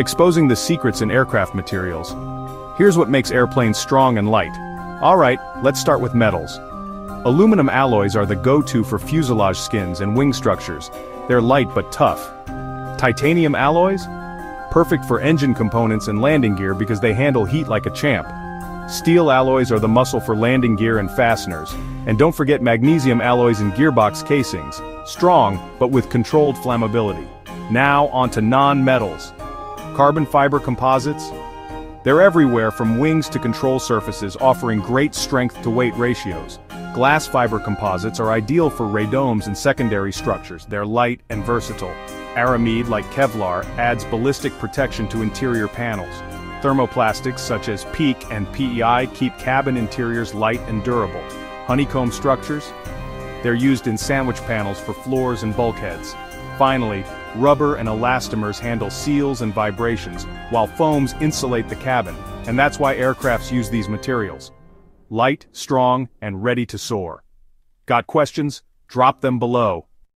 exposing the secrets in aircraft materials. Here's what makes airplanes strong and light. Alright, let's start with metals. Aluminum alloys are the go-to for fuselage skins and wing structures. They're light but tough. Titanium alloys? Perfect for engine components and landing gear because they handle heat like a champ. Steel alloys are the muscle for landing gear and fasteners. And don't forget magnesium alloys in gearbox casings. Strong, but with controlled flammability. Now onto non-metals. Carbon fiber composites? They're everywhere from wings to control surfaces offering great strength to weight ratios. Glass fiber composites are ideal for radomes and secondary structures, they're light and versatile. Aramid, like Kevlar, adds ballistic protection to interior panels. Thermoplastics such as PEEK and PEI keep cabin interiors light and durable. Honeycomb structures? They're used in sandwich panels for floors and bulkheads. Finally, rubber and elastomers handle seals and vibrations, while foams insulate the cabin, and that's why aircrafts use these materials. Light, strong, and ready to soar. Got questions? Drop them below.